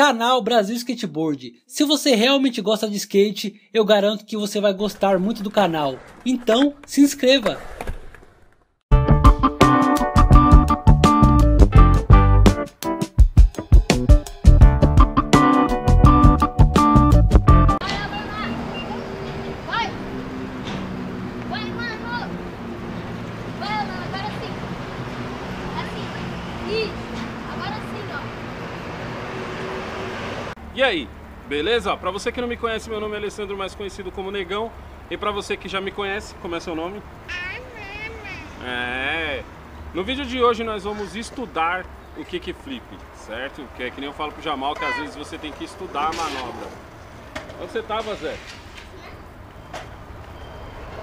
Canal Brasil Skateboard. Se você realmente gosta de skate, eu garanto que você vai gostar muito do canal. Então, se inscreva! E aí, beleza? Pra você que não me conhece, meu nome é Alessandro, mais conhecido como Negão. E pra você que já me conhece, como é seu nome? É. No vídeo de hoje nós vamos estudar o kickflip, certo? Que é que nem eu falo pro Jamal que às vezes você tem que estudar a manobra. Onde você tava, Zé?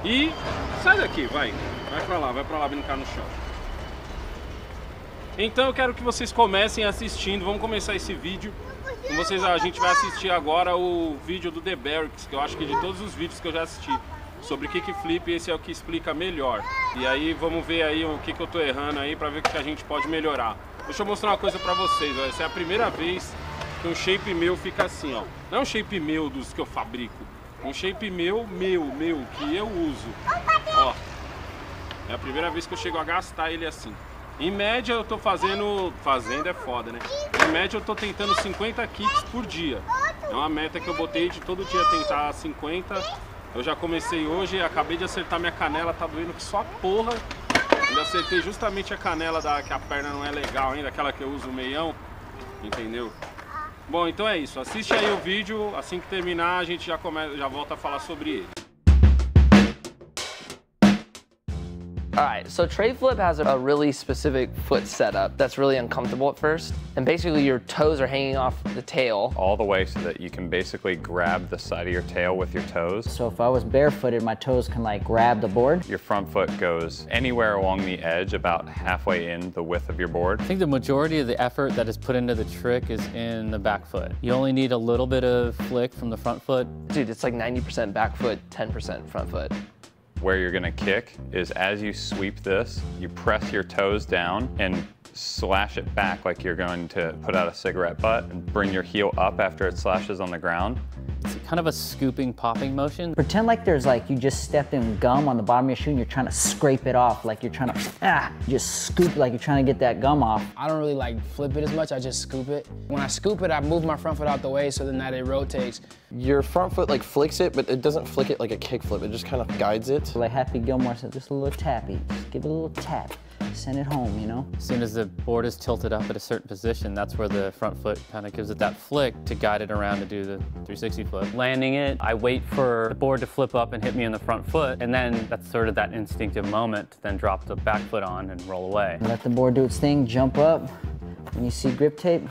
E sai daqui, vai. Vai pra lá, vai pra lá brincar no chão. Então eu quero que vocês comecem assistindo. Vamos começar esse vídeo. Com vocês, a gente vai assistir agora o vídeo do The Barracks, que eu acho que de todos os vídeos que eu já assisti sobre kickflip, esse é o que explica melhor. E aí vamos ver aí o que, que eu tô errando aí pra ver o que a gente pode melhorar. Deixa eu mostrar uma coisa pra vocês, ó. essa é a primeira vez que um shape meu fica assim, ó. Não é um shape meu dos que eu fabrico, é um shape meu, meu, meu, que eu uso. Ó, é a primeira vez que eu chego a gastar ele assim. Em média eu tô fazendo, fazendo é foda, né? Em média eu tô tentando 50 kicks por dia. É uma meta que eu botei de todo dia tentar 50. Eu já comecei hoje, acabei de acertar minha canela, tá doendo que só porra. Ainda acertei justamente a canela da que a perna não é legal ainda, aquela que eu uso o meião, entendeu? Bom, então é isso. Assiste aí o vídeo, assim que terminar a gente já começa, já volta a falar sobre ele. All right, so tray flip has a really specific foot setup that's really uncomfortable at first. And basically your toes are hanging off the tail. all the way so that you can basically grab the side of your tail with your toes. So if I was barefooted, my toes can like grab the board. Your front foot goes anywhere along the edge, about halfway in the width of your board. I think the majority of the effort that is put into the trick is in the back foot. You only need a little bit of flick from the front foot. Dude, it's like 90% back foot, 10% front foot. Where you're gonna kick is as you sweep this, you press your toes down and slash it back like you're going to put out a cigarette butt and bring your heel up after it slashes on the ground. It's kind of a scooping, popping motion. Pretend like there's like you just stepped in gum on the bottom of your shoe and you're trying to scrape it off, like you're trying to ah, just scoop like you're trying to get that gum off. I don't really like flip it as much, I just scoop it. When I scoop it, I move my front foot out the way so then that it rotates. Your front foot like flicks it, but it doesn't flick it like a kick flip. It just kind of guides it. Like Happy Gilmore said, just a little tappy, just give it a little tap, send it home, you know. As soon as the board is tilted up at a certain position, that's where the front foot kind of gives it that flick to guide it around to do the 360 flip. Landing it, I wait for the board to flip up and hit me in the front foot, and then that's sort of that instinctive moment to then drop the back foot on and roll away. Let the board do its thing, jump up. When you see grip tape,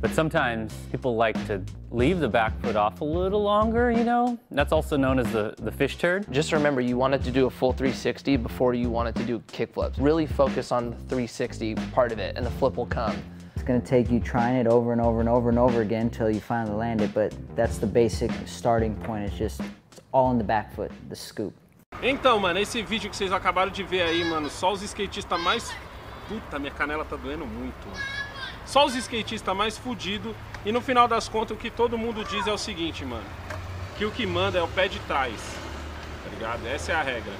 But sometimes people like to leave the back foot off a little longer, you know? That's also known as the, the fish turd. Just remember, you wanted to do a full 360 before you wanted to do kick flips. Really focus on the 360 part of it, and the flip will come. it's gonna take you trying it over and over and over and over again until you finally land it, but that's the basic starting point. It's just it's all in the back foot, the scoop. Então, mano, esse vídeo que vocês acabaram de ver aí, mano, só os skatistas mais. Puta, minha canela tá doendo muito, mano. Só os skatistas mais fudidos. E no final das contas, o que todo mundo diz é o seguinte, mano. Que o que manda é o pé de trás. Tá ligado? Essa é a regra.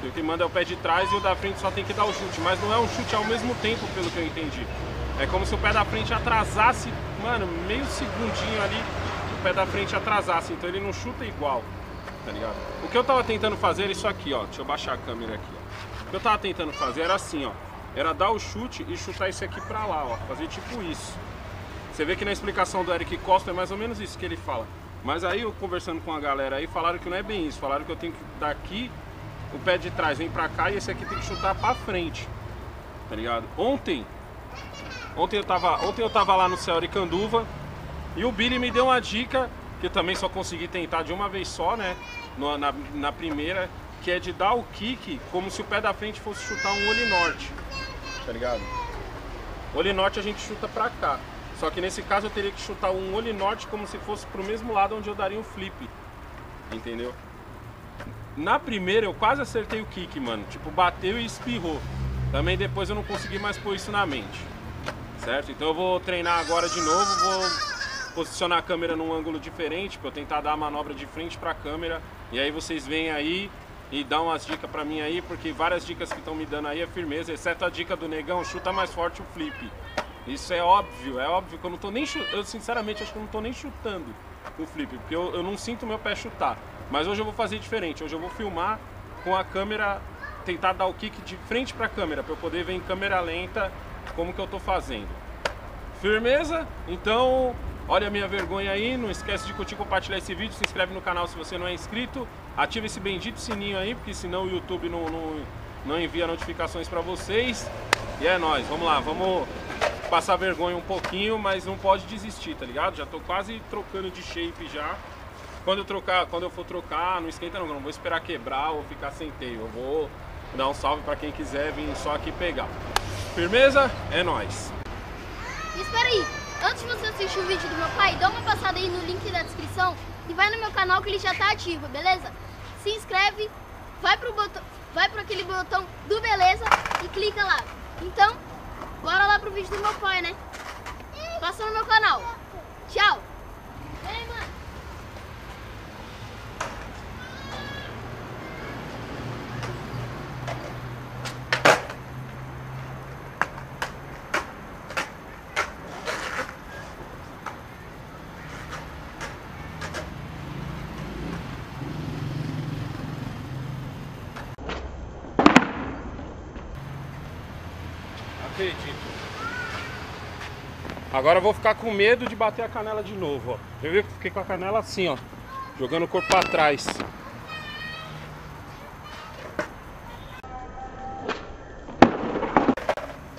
Que o que manda é o pé de trás e o da frente só tem que dar o chute. Mas não é um chute ao mesmo tempo, pelo que eu entendi. É como se o pé da frente atrasasse, mano, meio segundinho ali, o pé da frente atrasasse. Então ele não chuta igual tá ligado? O que eu tava tentando fazer era isso aqui, ó. Deixa eu baixar a câmera aqui, ó. O que eu tava tentando fazer era assim, ó. Era dar o chute e chutar esse aqui pra lá, ó. Fazer tipo isso. Você vê que na explicação do Eric Costa é mais ou menos isso que ele fala. Mas aí eu conversando com a galera aí, falaram que não é bem isso. Falaram que eu tenho que daqui, o pé de trás vem pra cá e esse aqui tem que chutar pra frente. Tá ligado? Ontem, ontem eu tava, ontem eu tava lá no Céu Canduva e o Billy me deu uma dica que eu também só consegui tentar de uma vez só, né? No- Na, na primeira, que é de dar o kick como se o pé da frente fosse chutar um olho norte. Tá ligado? Olho norte a gente chuta pra cá. Só que nesse caso eu teria que chutar um olho norte como se fosse pro mesmo lado onde eu daria um flip. Entendeu? Na primeira eu quase acertei o kick, mano. Tipo, bateu e espirrou. Também depois eu não consegui mais pôr isso na mente. Certo? Então eu vou treinar agora de novo, vou posicionar a câmera num ângulo diferente, para eu tentar dar a manobra de frente para a câmera. E aí vocês vêm aí e dão umas dicas para mim aí, porque várias dicas que estão me dando aí é firmeza, exceto a dica do negão, chuta mais forte o flip. Isso é óbvio, é óbvio que eu não tô nem chutando, eu sinceramente acho que eu não tô nem chutando o flip, porque eu, eu não sinto meu pé chutar. Mas hoje eu vou fazer diferente, hoje eu vou filmar com a câmera, tentar dar o kick de frente para a câmera, para eu poder ver em câmera lenta como que eu tô fazendo. Firmeza? Então, olha a minha vergonha aí, não esquece de curtir compartilhar esse vídeo, se inscreve no canal se você não é inscrito, ativa esse bendito sininho aí, porque senão o YouTube não, não, não envia notificações para vocês. E é nóis, vamos lá, vamos passar vergonha um pouquinho, mas não pode desistir, tá ligado? Já tô quase trocando de shape já. Quando eu trocar, quando eu for trocar, não esquenta não, não vou esperar quebrar ou ficar sem teio. Eu vou dar um salve para quem quiser vir só aqui pegar. Firmeza? É nóis. Espera aí, antes de você assistir o vídeo do meu pai, dá uma passada aí no link da descrição e vai no meu canal que ele já tá ativo, beleza? Se inscreve, vai pro botão, vai pro aquele botão do beleza e clica lá. Então, bora lá pro vídeo do meu pai, né? Passa no meu canal. Tchau. Vem, mano. Acredito. Agora eu vou ficar com medo de bater a canela de novo, ó. Eu vi que fiquei com a canela assim, ó. Jogando o corpo para trás.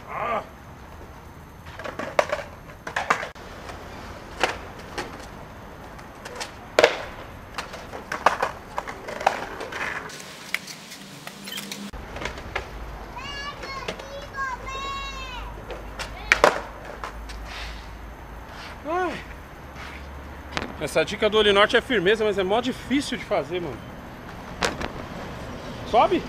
Ah! Ai. Essa dica do olho norte é firmeza, mas é mó difícil de fazer, mano. Sobe.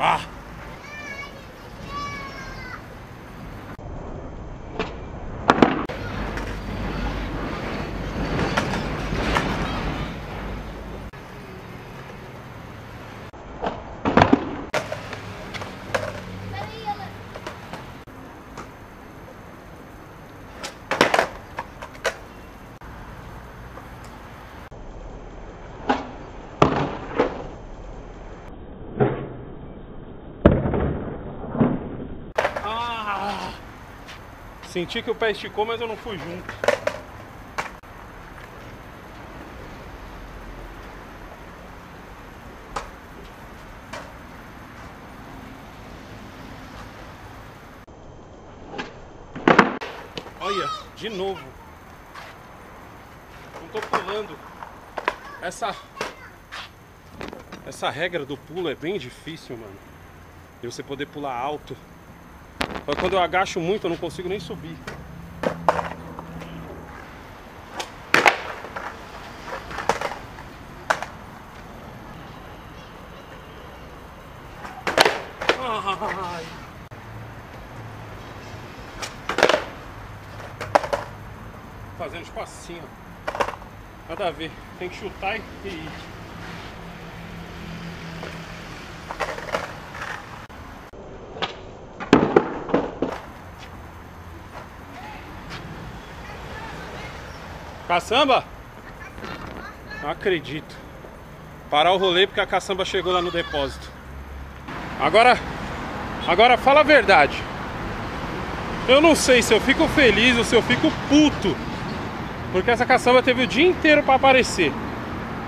Ah! Espera aí, Alan. Ah! Senti que o pé esticou, mas eu não fui junto. Olha, de novo. Não tô pulando. Essa essa regra do pulo é bem difícil, mano. E você poder pular alto. Mas Quando eu agacho muito, eu não consigo nem subir. Fazendo ó. Nada a ver. Tem que chutar e ir. Caçamba? Não acredito. Parar o rolê porque a caçamba chegou lá no depósito. Agora, agora fala a verdade. Eu não sei se eu fico feliz ou se eu fico puto. Porque essa caçamba teve o dia inteiro para aparecer.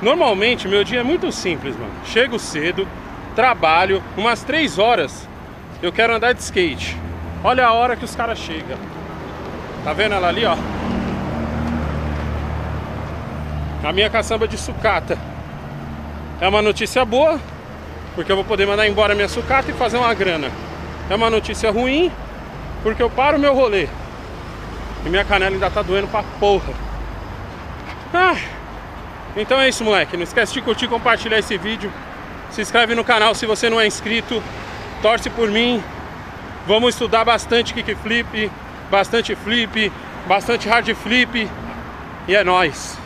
Normalmente meu dia é muito simples, mano. Chego cedo, trabalho, umas 3 horas eu quero andar de skate. Olha a hora que os caras chegam. Tá vendo ela ali, ó? A minha caçamba de sucata. É uma notícia boa, porque eu vou poder mandar embora minha sucata e fazer uma grana. É uma notícia ruim, Porque eu paro meu rolê e minha canela ainda tá doendo pra porra. Ah, então é isso, moleque. Não esquece de curtir compartilhar esse vídeo. Se inscreve no canal se você não é inscrito. Torce por mim. Vamos estudar bastante kickflip, bastante flip, bastante hard flip. E é nóis.